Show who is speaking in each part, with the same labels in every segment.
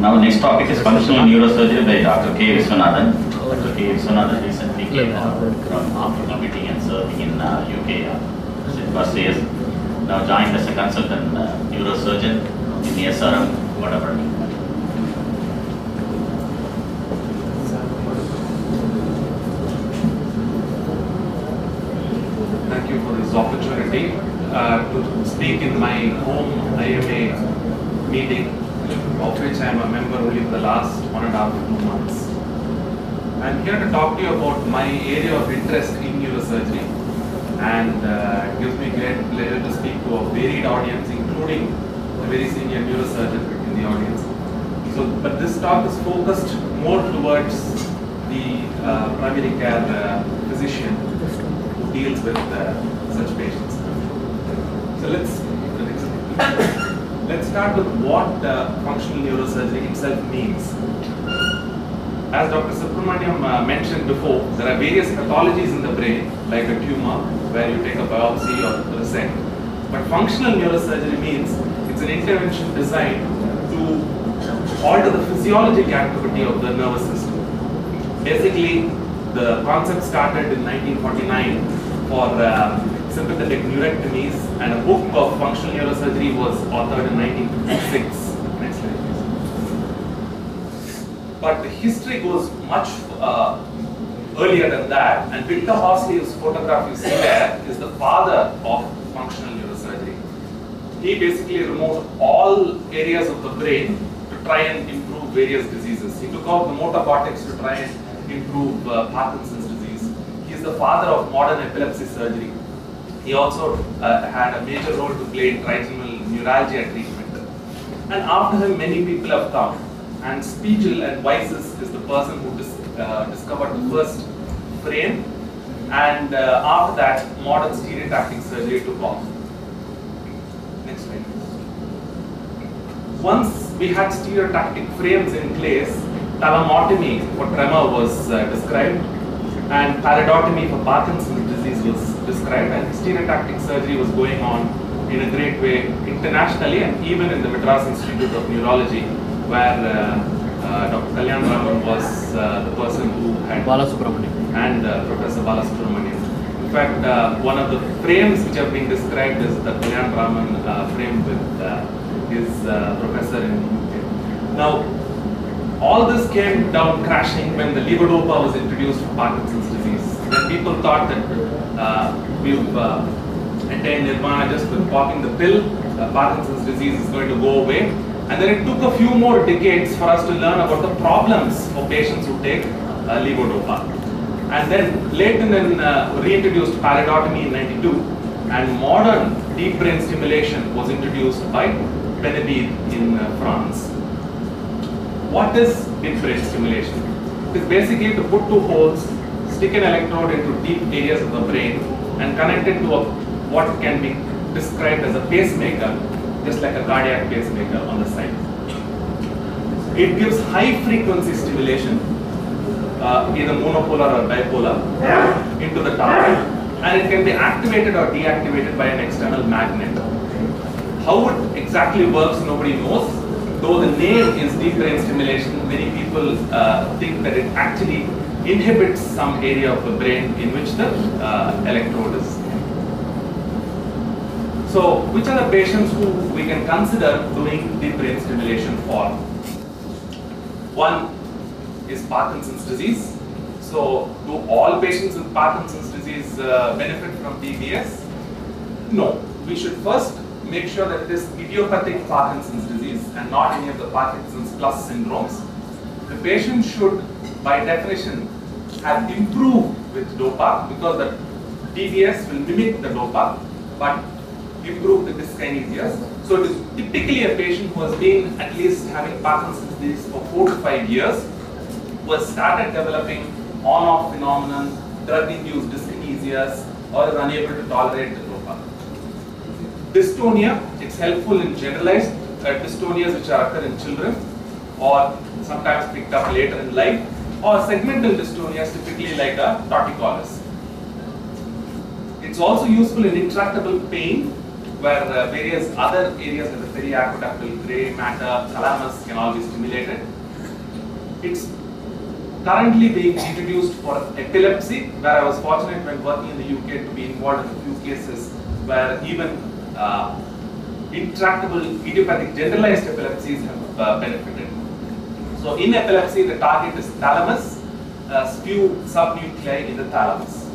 Speaker 1: Now next topic is functional neurosurgery by Dr. K. Viswanathan. Dr. K. Viswanathan recently came out from Africa meeting and serving in uh, UK uh, since first years. Now joined as a consultant uh, neurosurgeon in SRM, whatever.
Speaker 2: Thank you for this opportunity uh, to speak in my home IMA meeting, of which I am a member only for the last one and a half two months. I'm here to talk to you about my area of interest in neurosurgery, and uh, it gives me great pleasure to speak to a varied audience, including a very senior neurosurgeon in the audience. So, but this talk is focused more towards the uh, primary care uh, physician who deals with uh, such patients. So let's let's start with what uh, functional neurosurgery itself means. As Dr. Subramaniam uh, mentioned before, there are various pathologies in the brain, like a tumor, where you take a biopsy or resect. But functional neurosurgery means it's an intervention designed to alter the physiologic activity of the nervous system. Basically, the concept started in 1949 for uh, sympathetic neurectomies, and a book of functional neurosurgery was authored in 1956. Next slide, please. But the history goes much uh, earlier than that, and Victor Horsley, whose photograph you see there, is the father of functional neurosurgery. He basically removed all areas of the brain to try and improve various diseases. He took out the motor cortex to try and improve uh, Parkinson's disease. He is the father of modern epilepsy surgery. He also uh, had a major role to play in trigeminal neuralgia treatment. And after him, many people have come. And Spiegel and Wycis is the person who dis uh, discovered the first frame. And uh, after that, modern stereotactic surgery took off. Next slide. Once we had stereotactic frames in place, thalamotomy for tremor was uh, described, and pallidotomy for Parkinson's disease was described, and stereotactic surgery was going on in a great way internationally and even in the Madras Institute of Neurology, where uh, uh, Dr. Kalyan Raman was uh, the person who had
Speaker 3: Balasubramanian.
Speaker 2: and uh, Professor Balasubramanian. In fact, uh, one of the frames which have been described is the Kalyan Raman uh, frame with uh, his uh, professor in UK. Now, all this came down crashing when the levodopa was introduced for Parkinson's disease. When people thought that uh, we've uh, attained nirvana just with popping the pill, uh, Parkinson's disease is going to go away. And then it took a few more decades for us to learn about the problems for patients who take uh, levodopa. And then Laitinen uh, reintroduced pallidotomy in 92 and modern deep brain stimulation was introduced by Benabid in uh, France. What is deep brain stimulation? It is basically to put two holes, stick an electrode into deep areas of the brain and connect it to a, what can be described as a pacemaker, just like a cardiac pacemaker on the side. It gives high frequency stimulation, uh, either monopolar or bipolar, into the target, and it can be activated or deactivated by an external magnet. How it exactly works, nobody knows. Though the name is deep brain stimulation, many people uh, think that it actually inhibits some area of the brain in which the uh, electrode is. So, which are the patients who we can consider doing deep brain stimulation for? One is Parkinson's disease. So, do all patients with Parkinson's disease uh, benefit from DBS? No. We should first make sure that this idiopathic Parkinson's disease and not any of the Parkinson's plus syndromes. The patient should, by definition, have improved with DOPA because the DBS will mimic the DOPA, but improve the dyskinesias. So it is typically a patient who has been at least having Parkinson's disease for four to five years, who has started developing on-off phenomenon, drug-induced dyskinesias, or is unable to tolerate the DOPA. Dystonia, it's helpful in generalized uh, dystonias which are occur in children, or sometimes picked up later in life, or segmental dystonias typically like a torticollis. It's also useful in intractable pain where uh, various other areas like the periaqueductal, gray matter, thalamus can all be stimulated. It's currently being introduced for epilepsy, where I was fortunate when working in the UK to be involved in a few cases where even uh, intractable idiopathic generalized epilepsies have uh, benefited. So in epilepsy, the target is thalamus, uh, few subnuclei in the thalamus.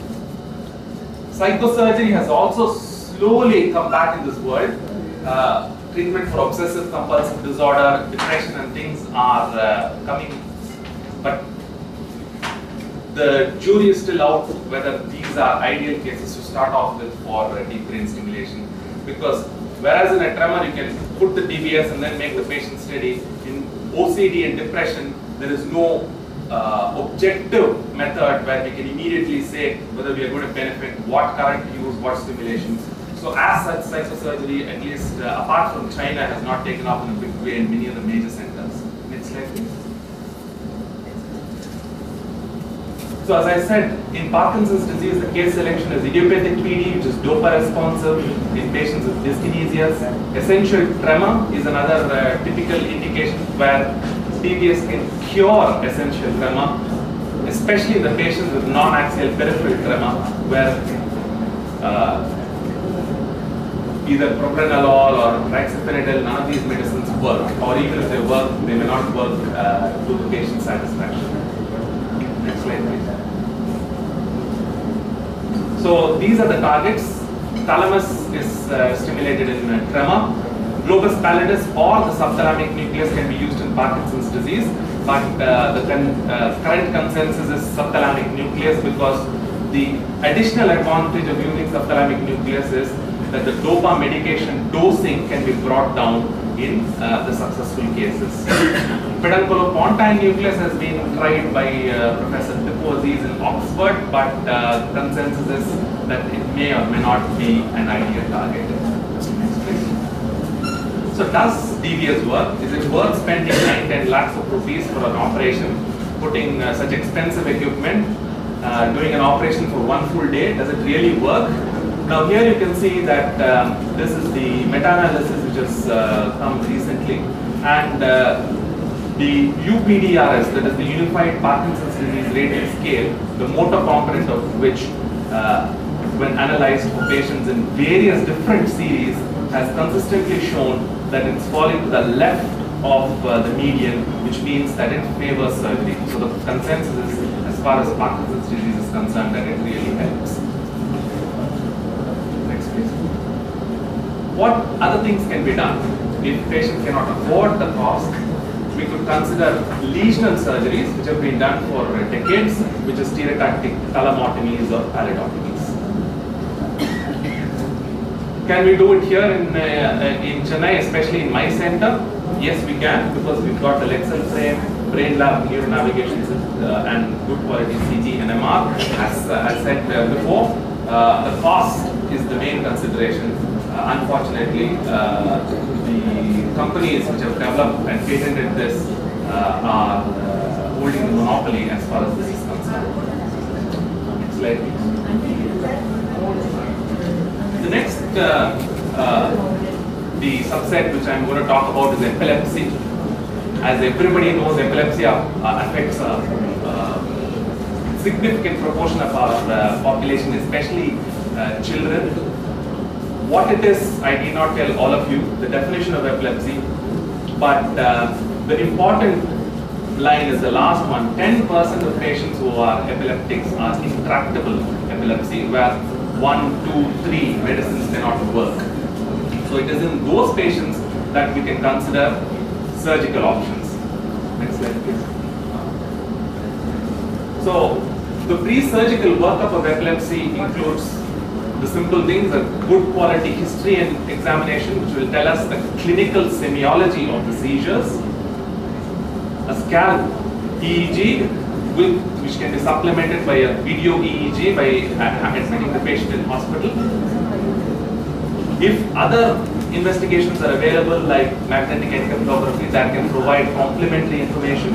Speaker 2: Psychosurgery has also slowly come back in this world. Uh, treatment for obsessive compulsive disorder, depression and things are uh, coming, but the jury is still out whether these are ideal cases to start off with for uh, deep brain stimulation. Because whereas in a tremor you can put the DBS and then make the patient steady, in OCD and depression there is no uh, objective method where we can immediately say whether we are going to benefit, what current to use, what stimulation. So as such, psychosurgery, at least uh, apart from China, has not taken off in a big way in many of the major centers. Next slide, please. So as I said, in Parkinson's disease, the case selection is idiopathic PD, which is dopa responsive in patients with dyskinesias. Essential tremor is another uh, typical indication where DBS can cure essential tremor, especially in the patients with non-axial peripheral tremor, where uh, either propranolol or brexpiprazole, none of these medicines work, or even if they work, they may not work uh, to the patient's satisfaction. Next slide, please. So these are the targets. Thalamus is uh, stimulated in uh, tremor. Globus pallidus or the subthalamic nucleus can be used in Parkinson's disease, but uh, the uh, current consensus is subthalamic nucleus because the additional advantage of using subthalamic nucleus is that the dopa medication dosing can be brought down in uh, the successful cases. Pedunculopontine nucleus has been tried by uh, Professor Tipu in Oxford, but uh, consensus is that it may or may not be an ideal target. So does DBS work? Is it worth spending 9 10 lakhs of rupees for an operation, putting uh, such expensive equipment, uh, doing an operation for one full day? Does it really work? Now here you can see that um, this is the meta-analysis which has uh, come recently and uh, the UPDRS, that is the Unified Parkinson's Disease Rating Scale, the motor component of which uh, when analyzed for patients in various different series has consistently shown that it's falling to the left of uh, the median, which means that it favors surgery. So the consensus is, as far as Parkinson's disease is concerned, that it really helps. Next, please. What other things can be done? If patient cannot afford the cost, we could consider lesional surgeries, which have been done for decades, which is stereotactic thalamotomies or pallidotomies. Can we do it here in, uh, in Chennai, especially in my center? Yes, we can, because we've got the Leksell frame, Brainlab, neuro navigation, uh, and good quality CT and MR. As uh, I said uh, before, uh, the cost is the main consideration. Uh, unfortunately, uh, the companies which have developed and patented this uh, are uh, holding the monopoly as far as this is concerned. Next slide. The next uh, the subset which I'm going to talk about is epilepsy. As everybody knows, epilepsy affects a significant proportion of our uh, population, especially uh, children. What it is, I need not tell all of you the definition of epilepsy, but uh, the important line is the last one. 10% of patients who are epileptics are intractable epilepsy, where one, two, three medicines cannot work. So it is in those patients that we can consider surgical options. Next slide, please. So the pre-surgical workup of epilepsy includes the simple things, a good quality history and examination, which will tell us the clinical semiology of the seizures, a scan EEG, with, which can be supplemented by a video EEG by admitting the patient in hospital. If other investigations are available like magnetic encephalography that can provide complementary information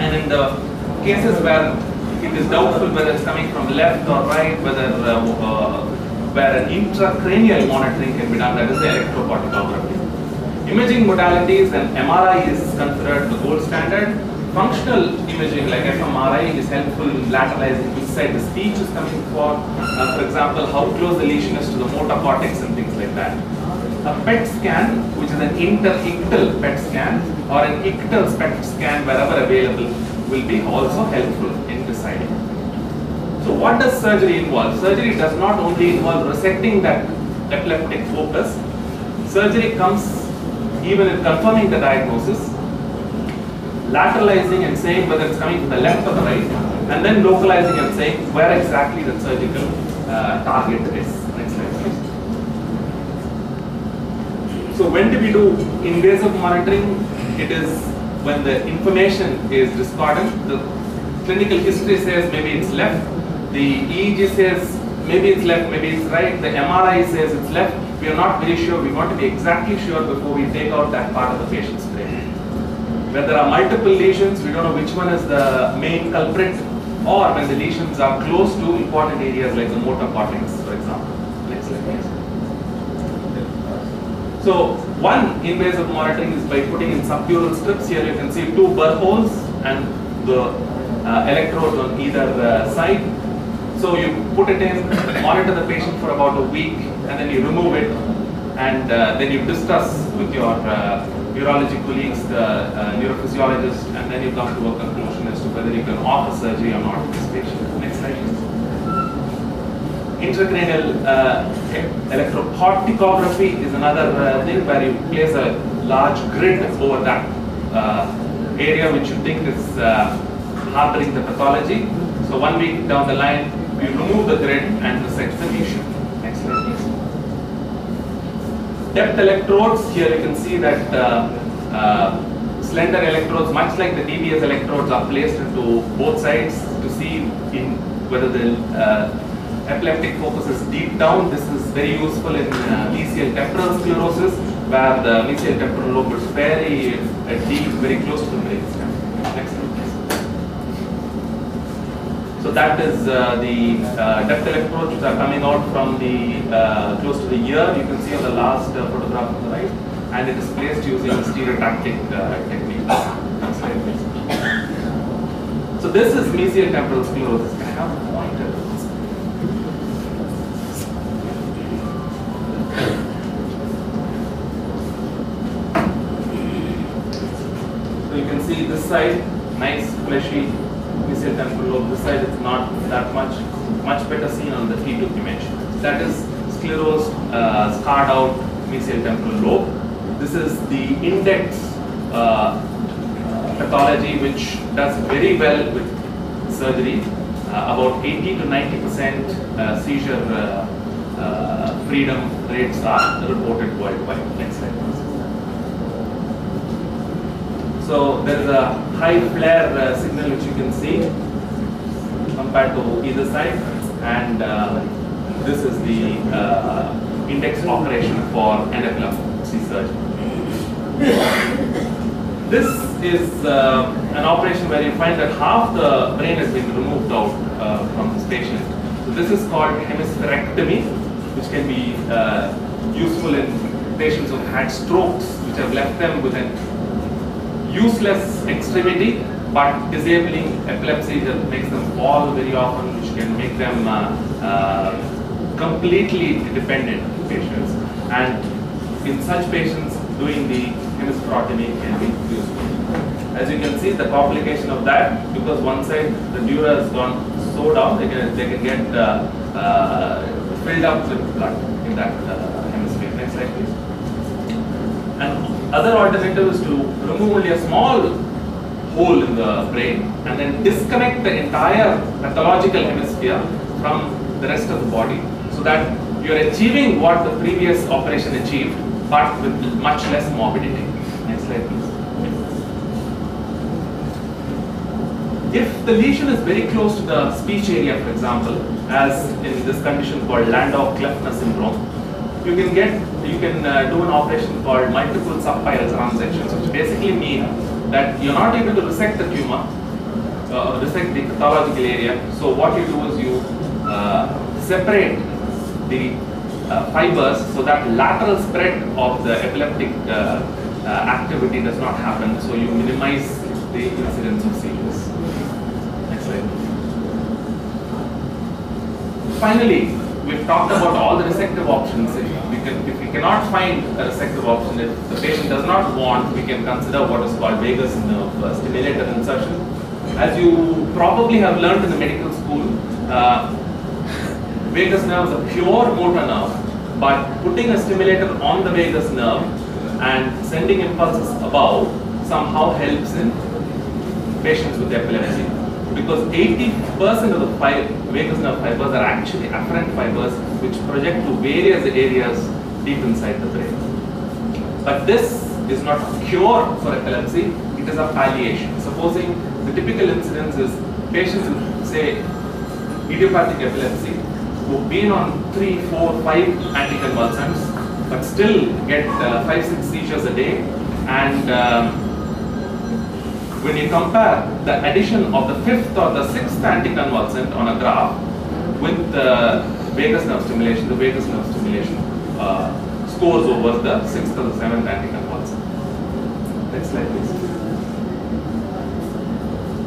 Speaker 2: and in the cases where it is doubtful whether it's coming from left or right, whether uh, uh, where an intracranial monitoring can be done, that is the electrocorticography. Imaging modalities and MRI is considered the gold standard. Functional imaging like fMRI is helpful in lateralizing which side the speech is coming for. Uh, for example, how close the lesion is to the motor cortex and things like that. A PET scan, which is an interictal PET scan or an ictal PET scan wherever available, will be also helpful in deciding. So what does surgery involve? Surgery does not only involve resecting that epileptic focus. Surgery comes even in confirming the diagnosis, lateralizing and saying whether it's coming from the left or the right, and then localizing and saying where exactly the surgical uh, target is. Next slide, please. So when do we do invasive monitoring? It is when the information is discordant. The clinical history says maybe it's left. The EEG says maybe it's left, maybe it's right. The MRI says it's left. We are not very sure. We want to be exactly sure before we take out that part of the patient's brain. When there are multiple lesions, we don't know which one is the main culprit, or when the lesions are close to important areas like the motor cortex, for example. Next. So one invasive monitoring is by putting in subdural strips. Here you can see two burr holes and the uh, electrodes on either uh, side. So you put it in, monitor the patient for about a week, and then you remove it, and uh, then you discuss with your uh, urology colleagues, the uh, neurophysiologist, and then you come to a conclusion as to whether you can offer surgery or not to this patient. Next slide. please. Intracranial uh, electrocorticography is another uh, thing where you place a large grid over that uh, area which you think is harboring the pathology. So one week down the line, we remove the grid and the lesion. Next slide, please. Depth electrodes, here you can see that uh, uh, slender electrodes, much like the DBS electrodes, are placed into both sides to see in whether the uh, epileptic focus is deep down. This is very useful in uh, mesial temporal sclerosis, where the mesial temporal lobe is very uh, deep, very close to the brain stem. Next. So that is uh, the uh, depth electrodes which are coming out from the uh, close to the ear. You can see on the last uh, photograph on the right, and it is placed using stereotactic uh, technique. So this is mesial temporal sclerosis. I have a pointer? So you can see this side, nice fleshy temporal lobe. This side is not that much, much better seen on the T2 image. That is sclerosed, uh, scarred out mesial temporal lobe. This is the index uh, pathology which does very well with surgery. Uh, about 80 to 90 percent uh, seizure uh, uh, freedom rates are reported worldwide. Next slide. So there is a high flare uh, signal which you can see compared to either side, and uh, this is the uh, index operation for an epilepsy surgery. This is uh, an operation where you find that half the brain has been removed out uh, from this patient. So this is called hemispherectomy, which can be uh, useful in patients who have had strokes, which have left them with an useless extremity, but disabling epilepsy that makes them fall very often, which can make them uh, uh, completely dependent patients. And in such patients, doing the hemispherectomy can be useful. As you can see, the complication of that, because one side the dura has gone so down, they can, they can get uh, uh, filled up with blood in that uh, hemisphere. Next slide, please. And other alternative is to remove only a small hole in the brain and then disconnect the entire pathological hemisphere from the rest of the body so that you're achieving what the previous operation achieved but with much less morbidity. Next slide please. If the lesion is very close to the speech area, for example, as in this condition called Landau-Kleffner syndrome, you can get, you can uh, do an operation called multiple subpial transections, which basically mean that you're not able to resect the tumor, uh, resect the pathological area. So what you do is you uh, separate the uh, fibers so that lateral spread of the epileptic uh, uh, activity does not happen. So you minimize the incidence of seizures. Next slide. Finally, we've talked about all the resective options. If we, can, if we cannot find a resective option, if the patient does not want, we can consider what is called vagus nerve uh, stimulator insertion. As you probably have learned in the medical school, uh, vagus nerve is a pure motor nerve, but putting a stimulator on the vagus nerve and sending impulses above somehow helps in patients with epilepsy because 80% of the fi- vagus nerve fibers are actually afferent fibers which project to various areas deep inside the brain. But this is not a cure for epilepsy, it is a palliation. Supposing the typical incidence is patients with, say, idiopathic epilepsy who've been on 3, 4, 5 anticonvulsants but still get uh, 5, 6 seizures a day and um, when you compare the addition of the fifth or the sixth anticonvulsant on a graph with the vagus nerve stimulation, the vagus nerve stimulation uh, scores over the sixth or the seventh anticonvulsant. Next slide, please.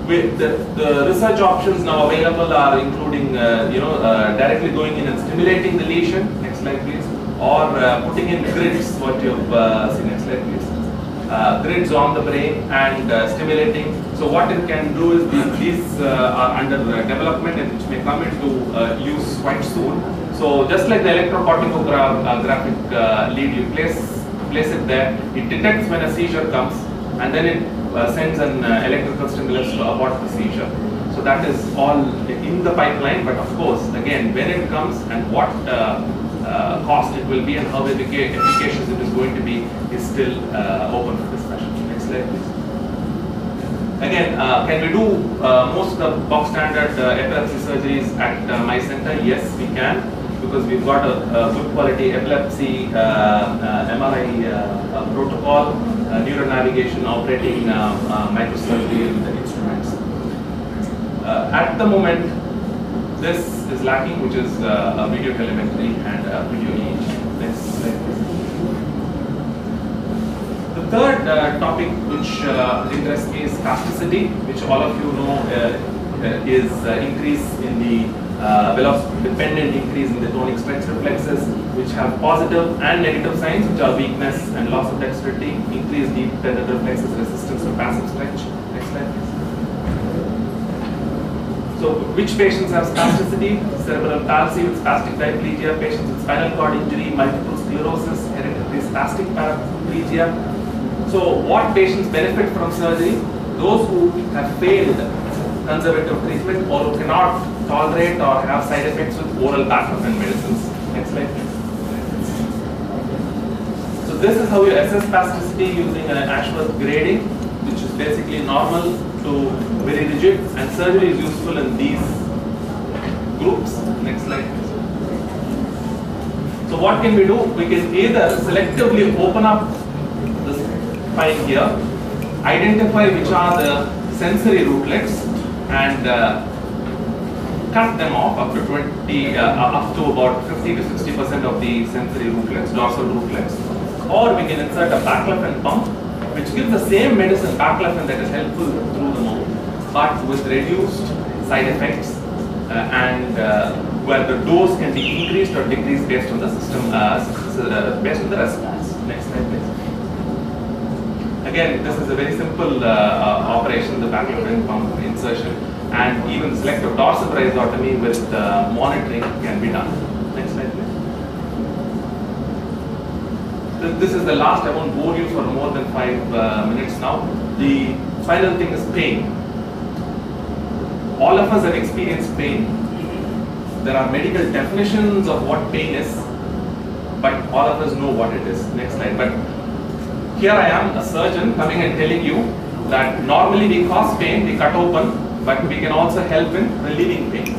Speaker 2: With the, the research options now available are including, uh, you know, uh, directly going in and stimulating the lesion. Next slide, please. Or uh, putting in grids, what you've uh, seen. Next slide, please uh, grids on the brain and uh, stimulating. So what it can do is these, these uh, are under development and which may come into use quite soon. So just like the electrocorticographic uh, lead, you place place it there. It detects when a seizure comes, and then it uh, sends an uh, electrical stimulus to abort the seizure. So that is all in the pipeline. But of course, again, when it comes and what uh, cost it will be and how effic- efficacious it is going to be is still uh, open for discussion. Next slide, please. Again, uh, can we do uh, most of the box standard uh, epilepsy surgeries at uh, my center? Yes, we can because we've got a, a good quality epilepsy MRI protocol, neuronavigation, operating microsurgery instruments. at the moment, this is lacking, which is uh, a video telemetry and a video EEG. Next slide. The third uh, topic which uh, interests me is spasticity, which all of you know uh, uh, is uh, increase in the velocity-dependent increase in the tonic stretch reflexes, which have positive and negative signs, which are weakness and loss of dexterity, increased deep bended reflexes, resistance to passive stretch. Next slide. So, which patients have spasticity? Cerebral palsy with spastic diplegia, patients with spinal cord injury, multiple sclerosis, hereditary spastic paraplegia. So, what patients benefit from surgery? Those who have failed conservative treatment or who cannot tolerate or have side effects with oral baclofen medicines. Next slide. So, this is how you assess spasticity using an Ashworth grading, basically normal to very rigid and surgery is useful in these groups. Next slide. So what can we do? We can either selectively open up the spine here, identify which are the sensory rootlets and uh, cut them off up to 20, uh, up to about 50 to 60 percent of the sensory rootlets, dorsal rootlets. Or we can insert a baclofen pump which gives the same medicine, baclofen, that is helpful through the mouth, but with reduced side effects uh, and uh, where the dose can be increased or decreased based on the system, uh, uh based on the response. Next slide, please. Again, this is a very simple uh, uh, operation, the baclofen pump insertion, and even selective dorsal rhizotomy with monitoring can be done. Next slide, please. This is the last, I won't bore you for more than five uh, minutes now. The final thing is pain. All of us have experienced pain. There are medical definitions of what pain is, but all of us know what it is. Next slide. But here I am, a surgeon, coming and telling you that normally we cause pain, we cut open, but we can also help in relieving pain.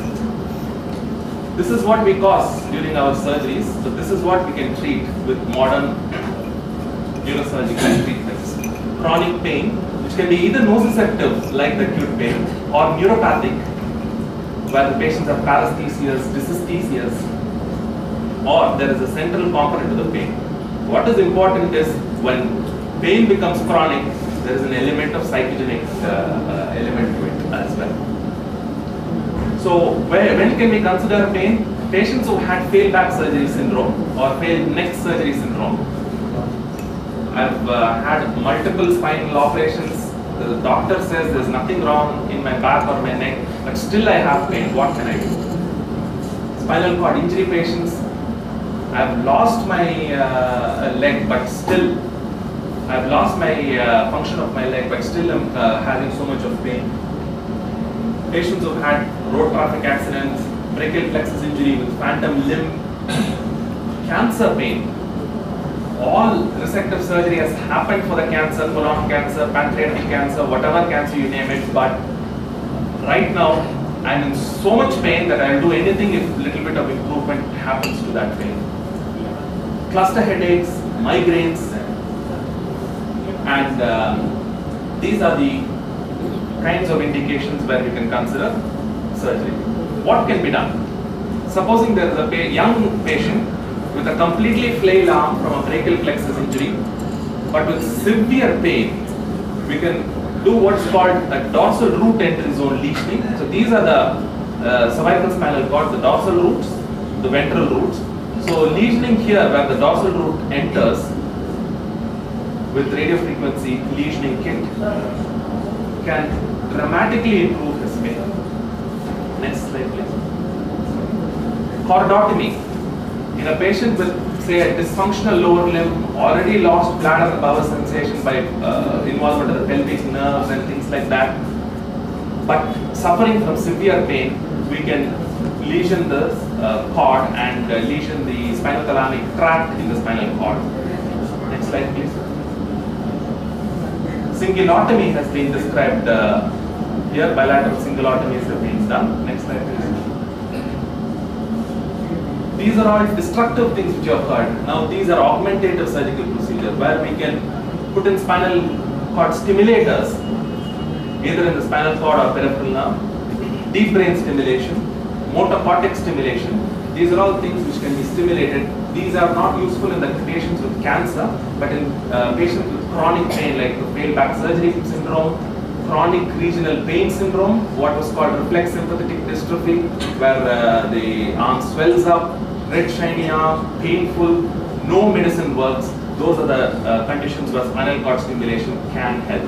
Speaker 2: This is what we cause during our surgeries, so this is what we can treat with modern neurosurgical treatments. Chronic pain, which can be either nociceptive, like the acute pain, or neuropathic, where the patients have paresthesias, dysesthesias, or there is a central component to the pain. What is important is when pain becomes chronic, there is an element of psychogenic uh, uh, element to it as well. So where, when can we consider pain? Patients who had failed back surgery syndrome or failed neck surgery syndrome. I've uh, had multiple spinal operations. The doctor says there's nothing wrong in my back or my neck, but still I have pain. What can I do? Spinal cord injury patients. I've lost my uh, leg, but still I've lost my uh, function of my leg, but still I'm uh, having so much of pain. Patients who've had road traffic accidents, brachial plexus injury with phantom limb, cancer pain. All resective surgery has happened for the cancer, colon cancer, pancreatic cancer, whatever cancer you name it, but right now I'm in so much pain that I'll do anything if a little bit of improvement happens to that pain. Cluster headaches, migraines, and um, these are the kinds of indications where we can consider surgery. What can be done? Supposing there is a young patient with a completely flail arm from a brachial plexus injury, but with severe pain, we can do what's called a dorsal root entry zone lesioning. So these are the uh, cervical spinal cord, the dorsal roots, the ventral roots. So lesioning here where the dorsal root enters with radio frequency lesioning kit can dramatically improve his pain. Next slide, please. Chordotomy. In a patient with, say, a dysfunctional lower limb, already lost bladder bowel sensation by uh, involvement of the pelvic nerves and things like that, but suffering from severe pain, we can lesion the uh, cord and uh, lesion the spinothalamic tract in the spinal cord. Next slide, please. Cingulotomy has been described uh, here. Bilateral cingulotomies have been done. Next slide, please. These are all destructive things which you have heard. Now, these are augmentative surgical procedures where we can put in spinal cord stimulators, either in the spinal cord or peripheral nerve, deep brain stimulation, motor cortex stimulation. These are all things which can be stimulated. These are not useful in the patients with cancer, but in uh, patients with chronic pain like the failed back surgery syndrome, chronic regional pain syndrome, what was called reflex sympathetic dystrophy, where uh, the arm swells up, red shiny arm, painful, no medicine works. Those are the uh, conditions where spinal cord stimulation can help.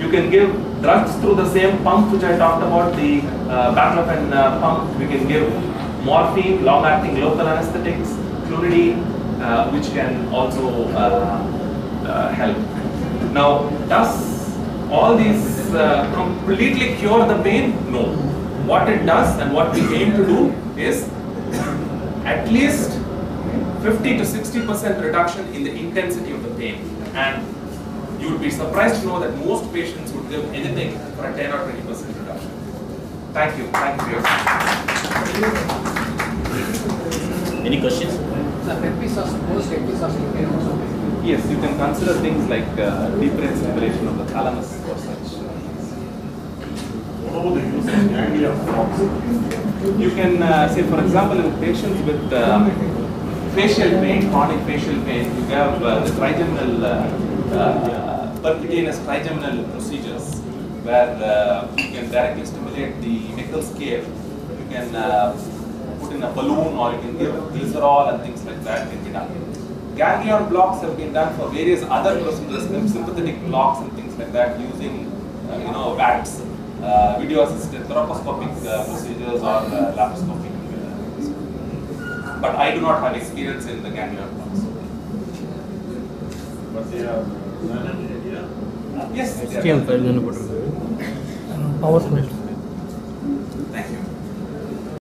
Speaker 2: You can give drugs through the same pump which I talked about, the uh, baclofen uh, pump. We can give morphine, long-acting local anesthetics, clonidine, uh, which can also uh, uh, help. Now, does all these uh, completely cure the pain? No. What it does and what we aim to do is at least 50 to 60% reduction in the intensity of the pain. And you would be surprised to know that most patients would give anything for a 10 or 20% reduction. Thank you. Thank you. for your time.
Speaker 1: Any questions?
Speaker 3: The episodes, post episodes, can also make.
Speaker 2: Yes, you can consider things like uh, deep brain stimulation of the thalamus or such.
Speaker 4: What about the use of ganglia?
Speaker 2: You can uh, say, for example, in patients with uh, facial pain, chronic facial pain, you have uh, the trigeminal, uh, uh, percutaneous trigeminal procedures where uh, you can directly stimulate the Meckel's cave. You can uh, put in a balloon or you can give glycerol and things like that can be done ganglion blocks have been done for various other procedures, sympathetic blocks and things like that using, uh, you know, VATS, uh, video assisted laparoscopic uh, procedures or uh, laparoscopic. Uh, but I do not have experience in the ganglion blocks.
Speaker 4: But they are learned in India?
Speaker 2: yes. Thank you.